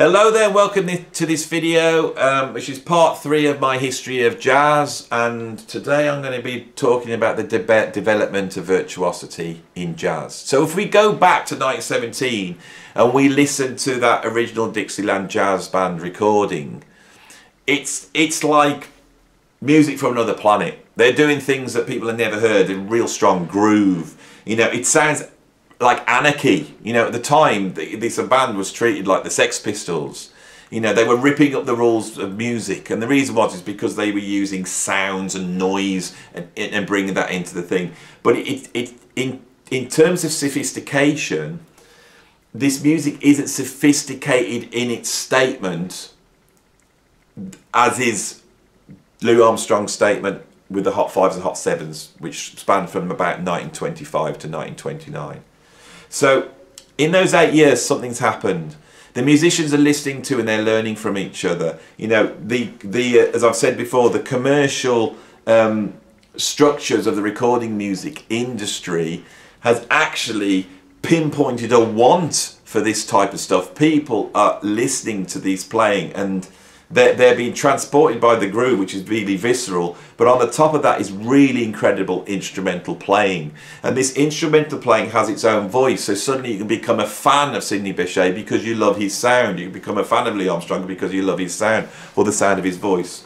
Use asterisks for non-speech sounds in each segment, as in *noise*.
Hello there, welcome to this video, um, which is part three of my history of jazz. And today I'm going to be talking about the de development of virtuosity in jazz. So if we go back to 1917 and we listen to that original Dixieland Jazz Band recording, it's, it's like music from another planet. They're doing things that people have never heard, a real strong groove. You know, it sounds like anarchy. You know, at the time, this band was treated like the Sex Pistols. You know, they were ripping up the rules of music, and the reason was is because they were using sounds and noise and, and bringing that into the thing. But it, it, in in terms of sophistication, this music isn't sophisticated in its statement, as is Louis Armstrong's statement with the Hot Fives and Hot Sevens, which spanned from about 1925 to 1929. So in those eight years, something's happened. The musicians are listening to and they're learning from each other. You know, the the uh, as I've said before, the commercial um, structures of the recording music industry has actually pinpointed a want for this type of stuff. People are listening to these playing and they're, they're being transported by the groove, which is really visceral. But on the top of that is really incredible instrumental playing. And this instrumental playing has its own voice. So suddenly you can become a fan of Sidney Bechet because you love his sound. You can become a fan of Louis Armstrong because you love his sound or the sound of his voice.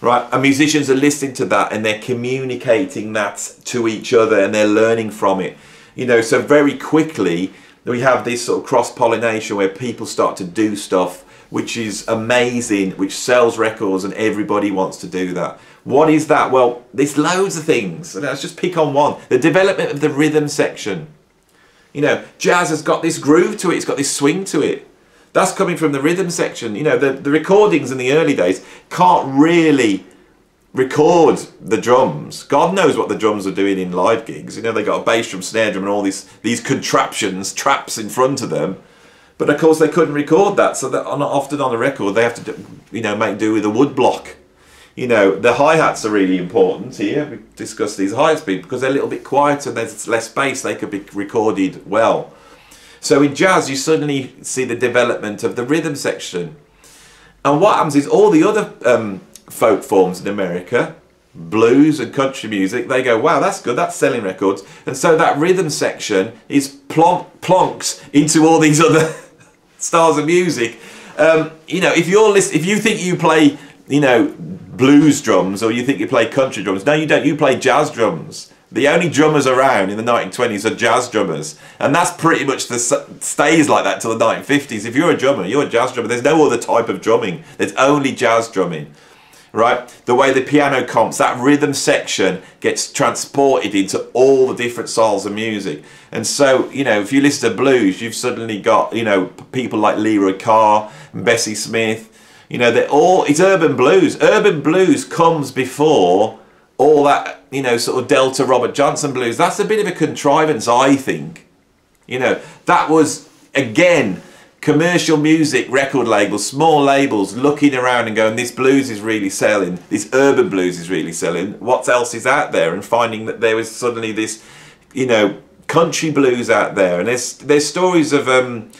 Right, and musicians are listening to that and they're communicating that to each other and they're learning from it. You know, so very quickly we have this sort of cross pollination where people start to do stuff which is amazing, which sells records and everybody wants to do that. What is that? Well, there's loads of things. Let's just pick on one. The development of the rhythm section. You know, jazz has got this groove to it, it's got this swing to it. That's coming from the rhythm section. You know, the, the recordings in the early days can't really record the drums. God knows what the drums are doing in live gigs. You know, they got a bass drum, snare drum, and all these these contraptions, traps in front of them. But of course, they couldn't record that, so that often on a record they have to, you know, make do with a wood block. You know, the hi hats are really important here. We discussed these hi hats because they're a little bit quieter. and There's less bass. They could be recorded well. So in jazz, you suddenly see the development of the rhythm section. And what happens is all the other um, folk forms in America, blues and country music, they go, wow, that's good, that's selling records. And so that rhythm section is plonk, plonks into all these other *laughs* styles of music. Um, you know, if you're list- if you think you play, you know, blues drums or you think you play country drums, no, you don't. You play jazz drums. The only drummers around in the 1920s are jazz drummers, and that's pretty much the stays like that till the 1950s. If you're a drummer, you're a jazz drummer. There's no other type of drumming. There's only jazz drumming right? The way the piano comps, that rhythm section gets transported into all the different styles of music. And so, you know, if you listen to blues, you've suddenly got, you know, people like Leroy Carr and Bessie Smith. You know, they're all, it's urban blues. Urban blues comes before all that, you know, sort of Delta Robert Johnson blues. That's a bit of a contrivance, I think. You know, that was, again, commercial music record labels, small labels looking around and going, this blues is really selling, this urban blues is really selling, what else is out there? And finding that there was suddenly this, you know, country blues out there. And there's, there's stories of um,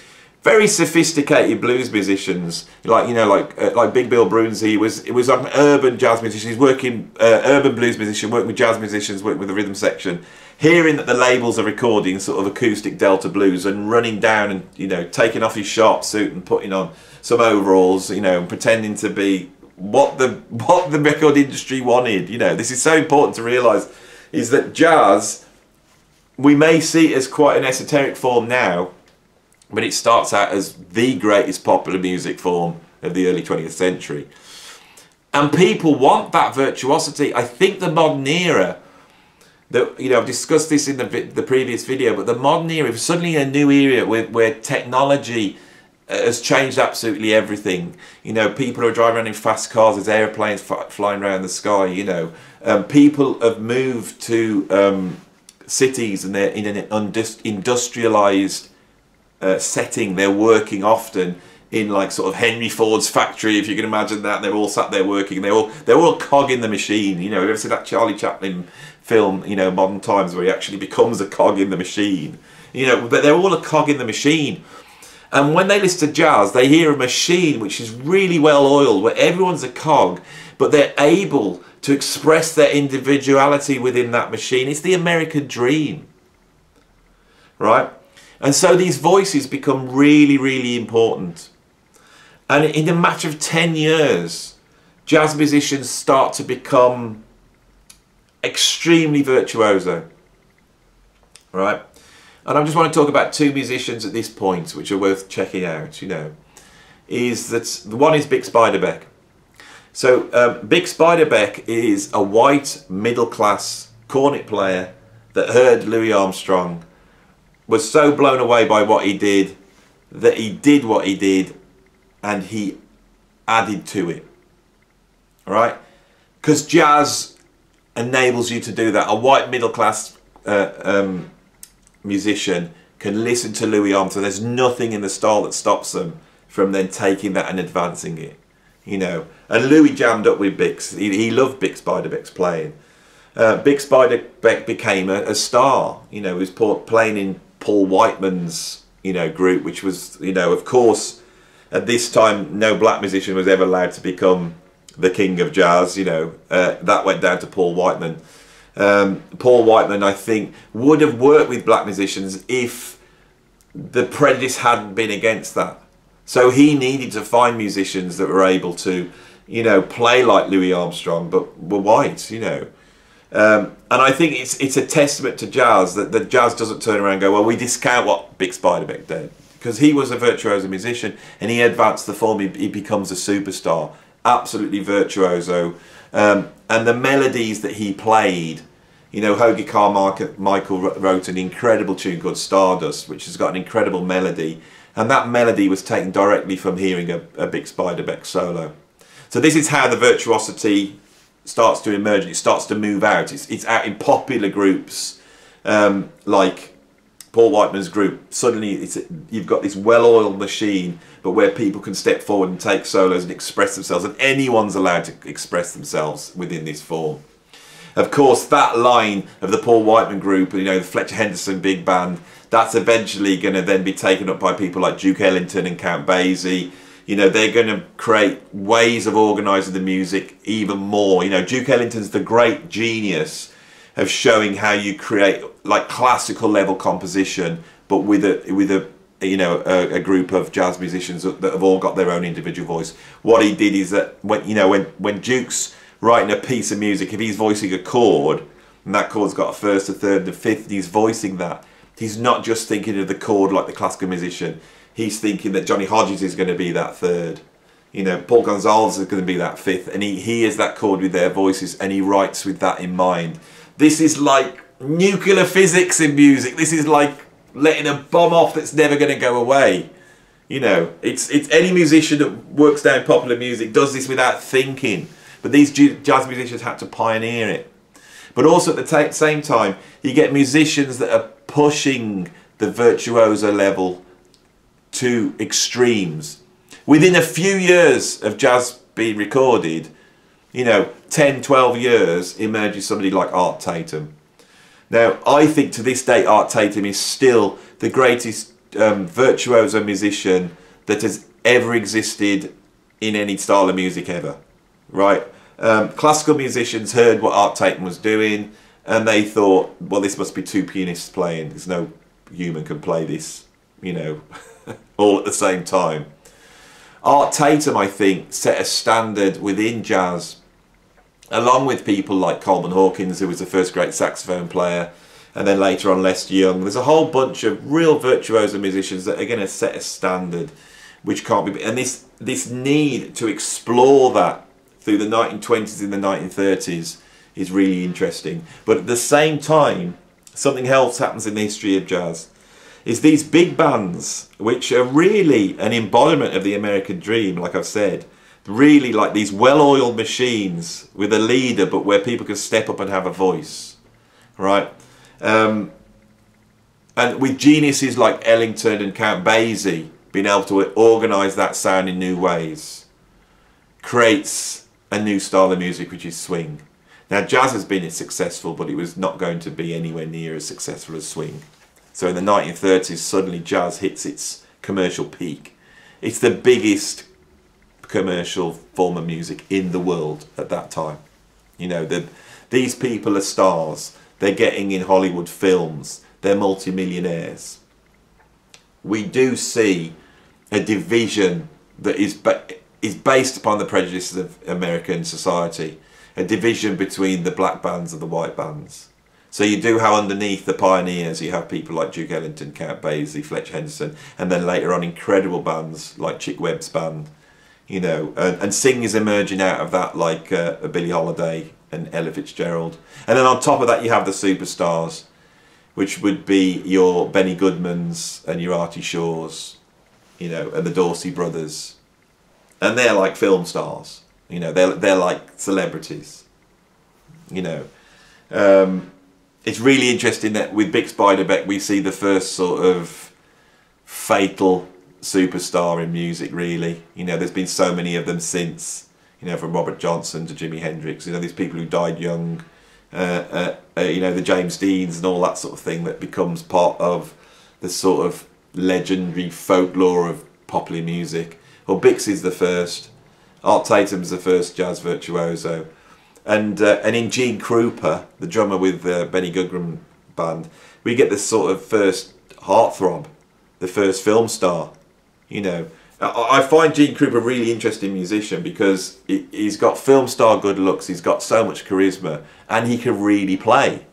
very sophisticated blues musicians, like, you know, like uh, like Big Bill Broonzy, he was, it was like an urban jazz musician, he's working, uh, urban blues musician, working with jazz musicians, working with the rhythm section. Hearing that the labels are recording sort of acoustic Delta blues and running down and you know taking off his sharp suit and putting on some overalls, you know, and pretending to be what the *laughs* what the record industry wanted. You know, this is so important to realise is that jazz we may see it as quite an esoteric form now, but it starts out as the greatest popular music form of the early 20th century. And people want that virtuosity. I think the modern era that you know I've discussed this in the the previous video, but the modern era, is suddenly a new era where, where technology uh, has changed absolutely everything. You know, people are driving around in fast cars, there's airplanes flying around the sky. You know, um, people have moved to um, cities and they're in an industrialized uh, setting. They're working often in like sort of Henry Ford's factory, if you can imagine that. They're all sat there working. They're all they're all cog in the machine. You know, have you ever seen that Charlie Chaplin film, you know, Modern Times, where he actually becomes a cog in the machine? You know, but they're all a cog in the machine. And when they listen to jazz, they hear a machine which is really well oiled, where everyone's a cog, but they're able to express their individuality within that machine. It's the American dream, right? And so these voices become really, really important. And in a matter of 10 years, jazz musicians start to become extremely virtuoso, right? And I just want to talk about two musicians at this point, which are worth checking out, you know, is that the one is Bix Beiderbecke. So um, Bix Beiderbecke is a white middle class cornet player that heard Louis Armstrong, was so blown away by what he did that he did what he did and he added to it. Right? Because jazz enables you to do that. A white middle class uh, um, musician can listen to Louis Armstrong. There's nothing in the style that stops them from then taking that and advancing it you know. And Louis jammed up with Bix. He, he loved Bix Beiderbecke's playing. Uh, Bix Beiderbecke became a, a, star. You know, he was playing in Paul Whiteman's, you know, group, which was, you know, of course, at this time, no black musician was ever allowed to become the king of jazz. You know, uh, that went down to Paul Whiteman. Um, Paul Whiteman, I think, would have worked with black musicians if the prejudice hadn't been against that. So he needed to find musicians that were able to, you know, play like Louis Armstrong, but were white, you know. Um, and I think it's it's a testament to jazz that, that jazz doesn't turn around and go, well, we discount what Bix Beiderbecke did. Because he was a virtuoso musician and he advanced the form, he, he becomes a superstar. Absolutely virtuoso. Um, and the melodies that he played, you know, Hoagy Carmichael wrote an incredible tune called Stardust, which has got an incredible melody and that melody was taken directly from hearing a, a Bix Beiderbecke solo. So this is how the virtuosity starts to emerge. and It starts to move out. It's, it's out in popular groups um, like Paul Whiteman's group. Suddenly it's, you've got this well-oiled machine but where people can step forward and take solos and express themselves and anyone's allowed to express themselves within this form. Of course, that line of the Paul Whiteman group, you know, the Fletcher Henderson big band, that's eventually going to then be taken up by people like Duke Ellington and Count Basie. You know, they're going to create ways of organising the music even more. You know, Duke Ellington's the great genius of showing how you create like classical level composition, but with a with a you know a, a, group of jazz musicians that have all got their own individual voice. What he did is that when you know when when Duke's writing a piece of music, if he's voicing a chord and that chord's got a first, a third, and a fifth, he's voicing that he's not just thinking of the chord like the classical musician. He's thinking that Johnny Hodges is going to be that third. You know, Paul Gonsalves is going to be that fifth. And he hears that chord with their voices and he writes with that in mind. This is like nuclear physics in music. This is like letting a bomb off that's never going to go away. You know, it's it's any musician that works down popular music does this without thinking. But these jazz musicians had to pioneer it. But also at the same time, you get musicians that are pushing the virtuoso level to extremes. Within a few years of jazz being recorded, you know, 10, 12 years, emerges somebody like Art Tatum. Now, I think to this day, Art Tatum is still the greatest um, virtuoso musician that has ever existed in any style of music ever, right? Um, classical musicians heard what Art Tatum was doing and they thought, well, this must be two pianists playing. There's no human can play this, you know, *laughs* all at the same time. Art Tatum, I think, set a standard within jazz, along with people like Coleman Hawkins, who was the first great saxophone player, and then later on Lester Young. There's a whole bunch of real virtuoso musicians that are going to set a standard which can't be. And this this need to explore that through the 1920s and the 1930s is really interesting. But at the same time, something else happens in the history of jazz is these big bands, which are really an embodiment of the American dream, like I've said, really like these well-oiled machines with a leader, but where people can step up and have a voice, right? Um, and with geniuses like Ellington and Count Basie being able to organise that sound in new ways, creates a new style of music, which is swing. Now, jazz has been successful, but it was not going to be anywhere near as successful as swing. So in the 1930s, suddenly jazz hits its commercial peak. It's the biggest commercial form of music in the world at that time. You know, the, these people are stars. They're getting in Hollywood films. They're multimillionaires. We do see a division that is ba- is based upon the prejudices of American society, a division between the black bands and the white bands. So you do have underneath the pioneers, you have people like Duke Ellington, Count Basie, Fletcher Henderson, and then later on incredible bands like Chick Webb's band, you know, and, and singers emerging out of that like uh, Billie Holiday and Ella Fitzgerald. And then on top of that you have the superstars, which would be your Benny Goodmans and your Artie Shaws, you know, and the Dorsey brothers. And they're like film stars, you know, they're, they're like celebrities, you know. Um, it's really interesting that with Bix Beiderbecke we see the first sort of fatal superstar in music really. You know, there's been so many of them since, you know, from Robert Johnson to Jimi Hendrix, you know, these people who died young, uh, uh, uh, you know, the James Deans and all that sort of thing that becomes part of the sort of legendary folklore of popular music. Well, Bix is the first. Art Tatum's the first jazz virtuoso. And, uh, and in Gene Krupa, the drummer with uh, Benny Goodman band, we get this sort of first heartthrob, the first film star. You know, I, I find Gene Krupa a really interesting musician because he, he's got film star good looks, he's got so much charisma, and he can really play.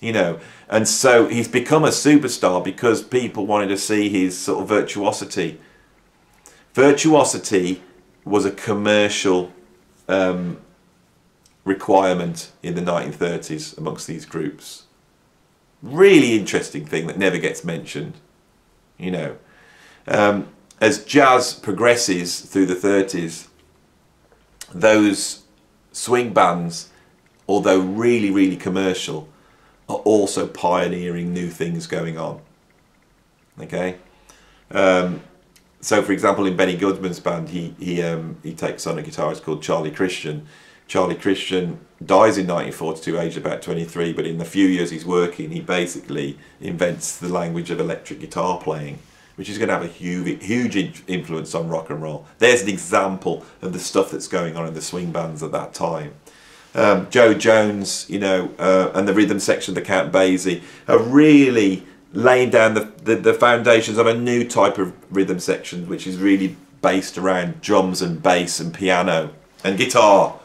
You know, and so he's become a superstar because people wanted to see his sort of virtuosity. Virtuosity was a commercial um, requirement in the 1930s amongst these groups. Really interesting thing that never gets mentioned. You know, um, as jazz progresses through the 30s, those swing bands, although really, really commercial, are also pioneering new things going on. Okay, um, so for example, in Benny Goodman's band, he he um, he takes on a guitarist called Charlie Christian. Charlie Christian dies in 1942, aged about 23, but in the few years he's working, he basically invents the language of electric guitar playing, which is going to have a huge, huge influence on rock and roll. There's an example of the stuff that's going on in the swing bands at that time. Um, Jo Jones, you know, uh, and the rhythm section, of the Count Basie, are really laying down the, the, the foundations of a new type of rhythm section, which is really based around drums and bass and piano and guitar,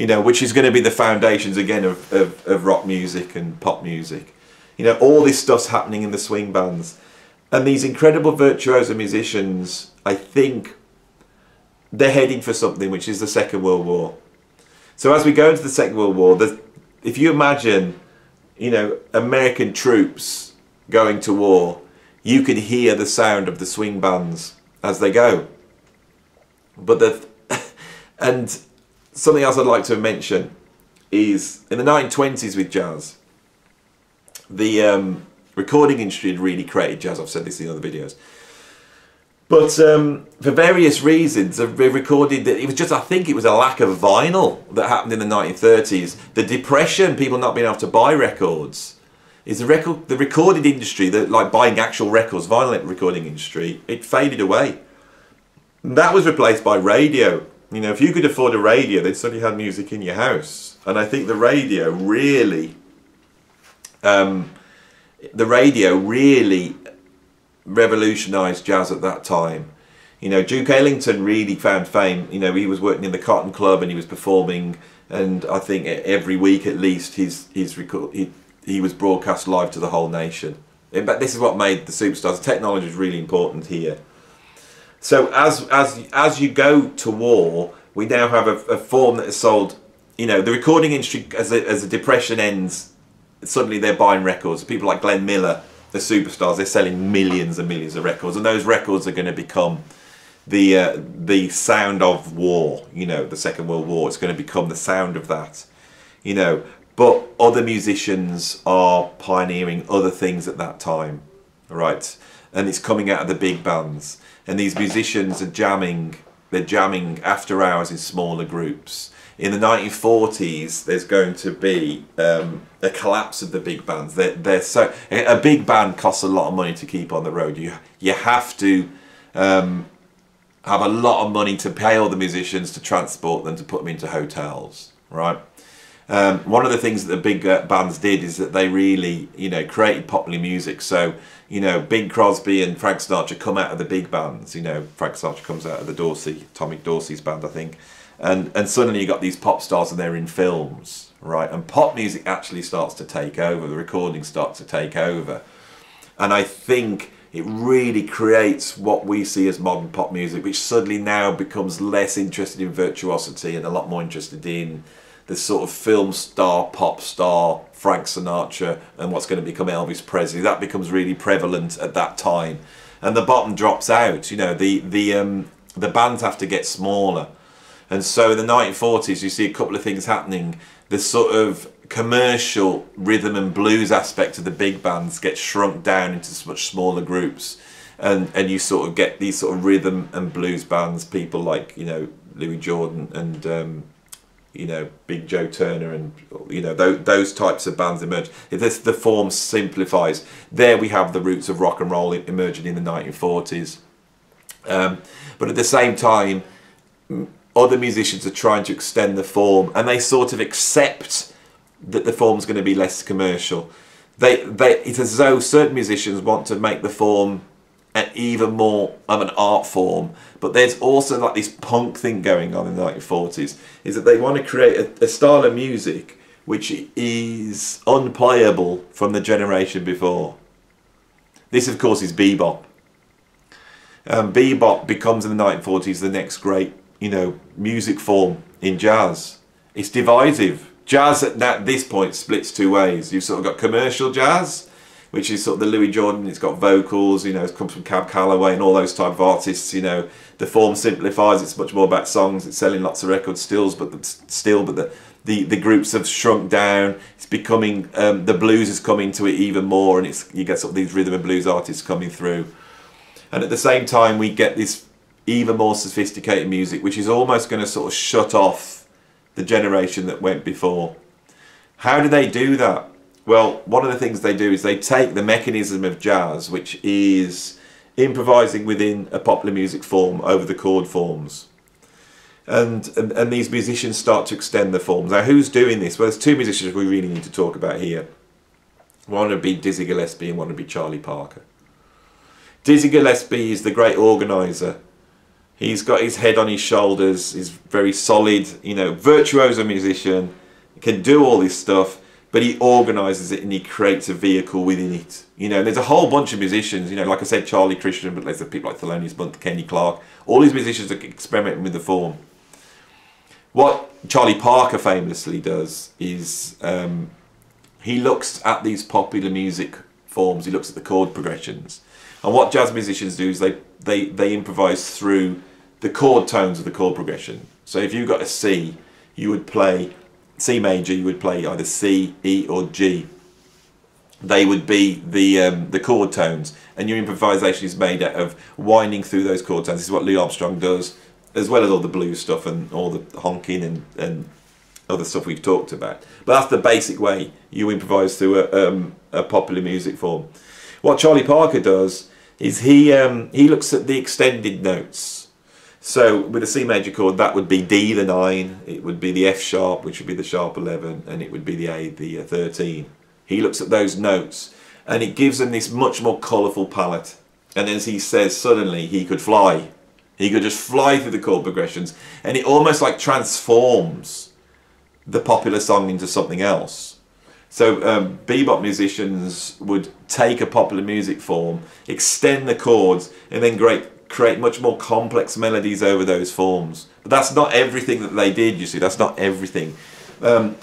you know, which is going to be the foundations again of, of, of rock music and pop music. You know, all this stuff's happening in the swing bands. And these incredible virtuoso musicians, I think, they're heading for something, which is the Second World War. So as we go into the Second World War, if you imagine, you know, American troops going to war, you can hear the sound of the swing bands as they go. But the *laughs* and something else I'd like to mention is in the 1920s with jazz, the um, recording industry had really created jazz. I've said this in other videos. But um, for various reasons, they recorded that it was just, I think it was a lack of vinyl that happened in the 1930s. The depression, people not being able to buy records, is the record, the recorded industry, that like buying actual records, vinyl recording industry, it faded away. That was replaced by radio. You know, if you could afford a radio, then suddenly had music in your house. And I think the radio really, um, the radio really revolutionised jazz at that time. You know, Duke Ellington really found fame. You know, he was working in the Cotton Club and he was performing, and I think every week at least his his record he, he was broadcast live to the whole nation. Fact, this is what made the superstars. Technology is really important here. So as as as you go to war, we now have a, a form that is sold. You know, the recording industry as a, as the depression ends, suddenly they're buying records. People like Glenn Miller the superstars. They're selling millions and millions of records, and those records are going to become the uh, the sound of war. You know, the Second World War. It's going to become the sound of that. You know, but other musicians are pioneering other things at that time, right? And it's coming out of the big bands, and these musicians are jamming. They're jamming after hours in smaller groups in the 1940s there's going to be um, a collapse of the big bands they're, they're so a big band costs a lot of money to keep on the road you you have to um, have a lot of money to pay all the musicians to transport them to put them into hotels, right? Um, one of the things that the big uh, bands did is that they really, you know, created popular music. So, you know, Bing Crosby and Frank Sinatra come out of the big bands. You know, Frank Sinatra comes out of the Dorsey, Tommy Dorsey's band, I think, and and suddenly you got these pop stars and they're in films, right? And pop music actually starts to take over. The recording starts to take over, and I think it really creates what we see as modern pop music, which suddenly now becomes less interested in virtuosity and a lot more interested in the sort of film star, pop star, Frank Sinatra, and what's going to become Elvis Presley. That becomes really prevalent at that time, and the bottom drops out. You know, the the um, the bands have to get smaller, and so in the 1940s, you see a couple of things happening. The sort of commercial rhythm and blues aspect of the big bands gets shrunk down into much smaller groups and and you sort of get these sort of rhythm and blues bands people like you know Louis Jordan and um, you know Big Joe Turner and you know those, those types of bands emerge if this the form simplifies there we have the roots of rock and roll emerging in the 1940s um, but at the same time other musicians are trying to extend the form and they sort of accept that the form's going to be less commercial. They, they, it's as though certain musicians want to make the form an even more of an art form, but there's also like this punk thing going on in the 1940s, is that they want to create a, a style of music which is unplayable from the generation before. This, of course, is bebop. Um, bebop becomes in the 1940s the next great, you know, music form in jazz. It's divisive jazz at that, this point splits two ways. You've sort of got commercial jazz, which is sort of the Louis Jordan, it's got vocals, you know, it comes from Cab Calloway and all those type of artists, you know, the form simplifies, it's much more about songs, it's selling lots of records stills, but the, still, but the, the, the groups have shrunk down, it's becoming, um, the blues is coming to it even more and it's you get sort of these rhythm and blues artists coming through. And at the same time we get this even more sophisticated music, which is almost going to sort of shut off the generation that went before. How do they do that? Well, one of the things they do is they take the mechanism of jazz, which is improvising within a popular music form over the chord forms. And, and, and these musicians start to extend the forms. Now, who's doing this? Well, there's two musicians we really need to talk about here. One would be Dizzy Gillespie and one would be Charlie Parker. Dizzy Gillespie is the great organizer He's got his head on his shoulders. He's very solid, you know, virtuoso musician. Can do all this stuff, but he organises it and he creates a vehicle within it. You know, there's a whole bunch of musicians. You know, like I said, Charlie Christian, but there's people like Thelonious Monk, Kenny Clarke. All these musicians are experimenting with the form. What Charlie Parker famously does is um, he looks at these popular music forms. He looks at the chord progressions, and what jazz musicians do is they they they improvise through the chord tones of the chord progression. So if you got a C, you would play C major, you would play either C, E or G. They would be the um, the chord tones, and your improvisation is made out of winding through those chord tones. This is what Louis Armstrong does, as well as all the blues stuff and all the honking and, and other stuff we've talked about. But that's the basic way you improvise through a, um, a popular music form. What Charlie Parker does is he um, he looks at the extended notes so with a C major chord, that would be D the 9, it would be the F sharp, which would be the sharp 11, and it would be the A the uh, 13. He looks at those notes, and it gives him this much more colourful palette. And as he says, suddenly he could fly. He could just fly through the chord progressions, and it almost like transforms the popular song into something else. So um, bebop musicians would take a popular music form, extend the chords, and then great create much more complex melodies over those forms. But that's not everything that they did, you see, that's not everything. Um,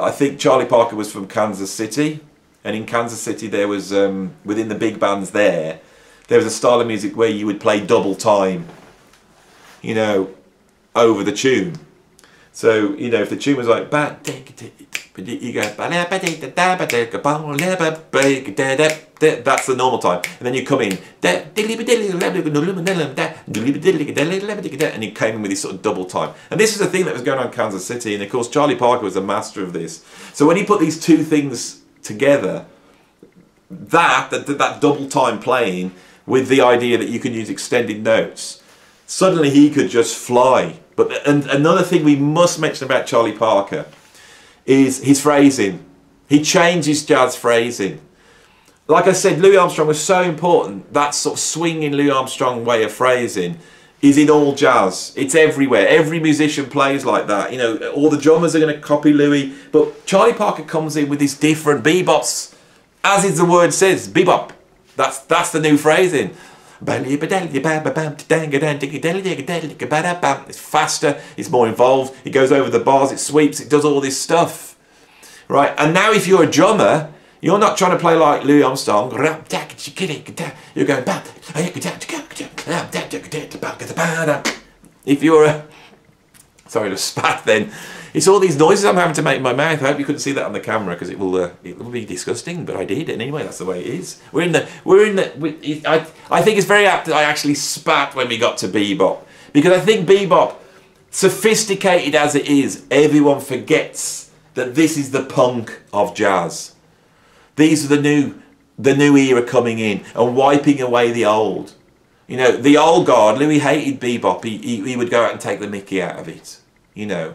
I think Charlie Parker was from Kansas City, and in Kansas City there was, um, within the big bands there, there was a style of music where you would play double time, you know, over the tune. So, you know, if the tune was like, that's the normal time. And then you come in, and you came in with this sort of double time. And this is a thing that was going on in Kansas City, and of course Charlie Parker was a master of this. So when he put these two things together, that, that, that double time playing with the idea that you can use extended notes, suddenly he could just fly. But and another thing we must mention about Charlie Parker is his phrasing. He changes jazz phrasing. Like I said, Louis Armstrong was so important. That sort of swinging Louis Armstrong way of phrasing is in all jazz. It's everywhere. Every musician plays like that. You know, all the drummers are going to copy Louis, but Charlie Parker comes in with these different bebops, as is the word says, bebop. That's that's the new phrasing. It's faster, it's more involved, it goes over the bars, it sweeps, it does all this stuff. Right? And now if you're a drummer, you're not trying to play like Louis Armstrong. You're going If you're a sorry to spat then it's all these noises I'm having to make in my mouth. I hope you couldn't see that on the camera because it will uh, it will be disgusting, but I did it anyway. That's the way it is. We're in the we're in the. We, I I think it's very apt that I actually spat when we got to bebop because I think bebop, sophisticated as it is, everyone forgets that this is the punk of jazz. These are the new the new era coming in and wiping away the old. You know, the old guard, Louis hated bebop. He, he, he would go out and take the mickey out of it. You know,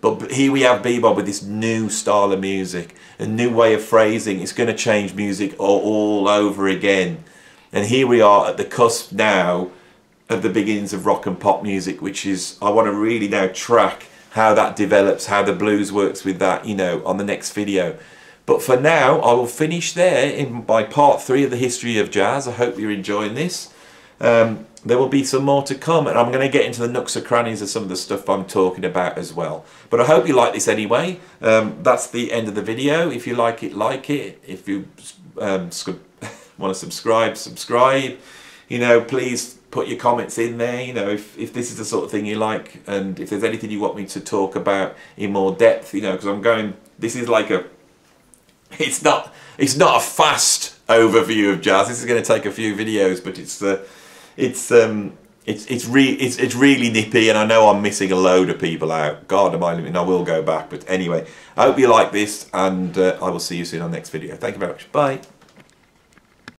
but here we have bebop with this new style of music, a new way of phrasing. It's going to change music all, over again. And here we are at the cusp now of the beginnings of rock and pop music, which is, I want to really now track how that develops, how the blues works with that, you know, on the next video. But for now, I will finish there in my part three of the history of jazz. I hope you're enjoying this. Um, there will be some more to come and I'm going to get into the nooks and crannies of some of the stuff I'm talking about as well. But I hope you like this anyway. Um, that's the end of the video. If you like it, like it. If you um, *laughs* want to subscribe, subscribe. You know, please put your comments in there, you know, if, if this is the sort of thing you like and if there's anything you want me to talk about in more depth, you know, because I'm going, this is like a, it's not, it's not a fast overview of jazz. This is going to take a few videos, but it's, uh, it's um, it's it's re it's it's really nippy, and I know I'm missing a load of people out. God, am I? And I will go back, but anyway, I hope you like this, and uh, I will see you soon on the next video. Thank you very much. Bye.